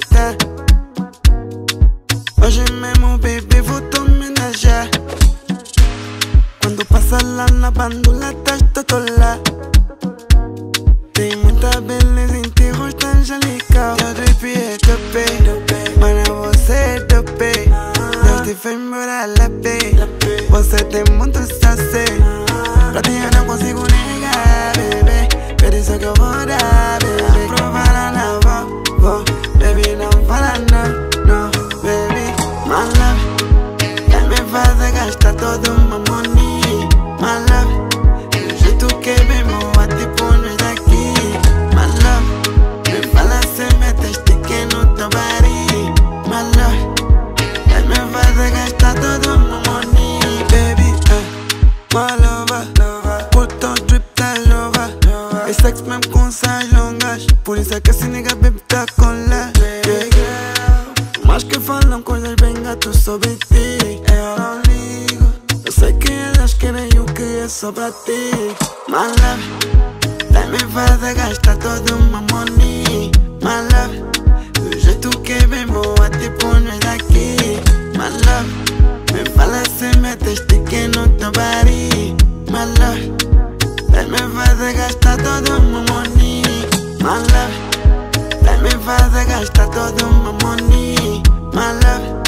matin. Oye, Memo, baby, voto ménagère. Cuando pasa la nabandula, tâche totola. T'es muita belle, les interroges d'Angelica. T'as deux pieds topé, mana você topé. Nós te fez morar la paix. Você tem muito sacer. Sais longas. Por isso é que esse nigga baby tá com lá Mas que falam coisas bem gato sobre ti. Eu não ligo Eu sei que elas querem o que é só pra ti. My love Vai me fazer gastar todo meu money My love Do jeito que bem boa tipo nós daqui My love Me fala se meteste que no teu body My love Vai me gastar todo o meu money My love